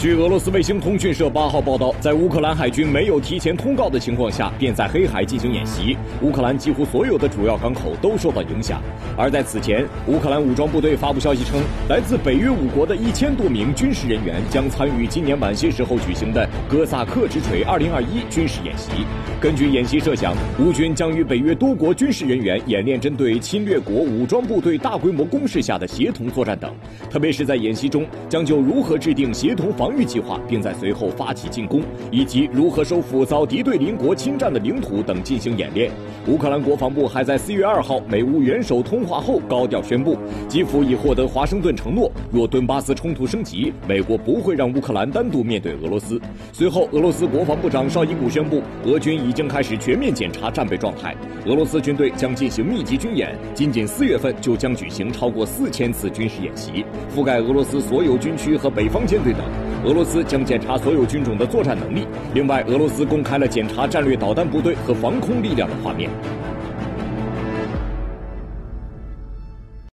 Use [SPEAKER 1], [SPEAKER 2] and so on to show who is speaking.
[SPEAKER 1] 据俄罗斯卫星通讯社八号报道，在乌克兰海军没有提前通告的情况下，便在黑海进行演习。乌克兰几乎所有的主要港口都受到影响。而在此前，乌克兰武装部队发布消息称，来自北约五国的一千多名军事人员将参与今年晚些时候举行的“哥萨克之锤 ”2021 军事演习。根据演习设想，乌军将与北约多国军事人员演练针对侵略国武装部队大规模攻势下的协同作战等，特别是在演习中将就如何制定协同防。防御计划，并在随后发起进攻，以及如何收复遭敌对邻国侵占的领土等进行演练。乌克兰国防部还在四月二号美乌元首通话后高调宣布，基辅已获得华盛顿承诺，若顿巴斯冲突升级，美国不会让乌克兰单独面对俄罗斯。随后，俄罗斯国防部长绍伊古宣布，俄军已经开始全面检查战备状态，俄罗斯军队将进行密集军演，仅仅四月份就将举行超过四千次军事演习，覆盖俄罗斯所有军区和北方舰队等。俄罗斯将检查所有军种的作战能力。另外，俄罗斯公开了检查战略导弹部队和防空力量的画面。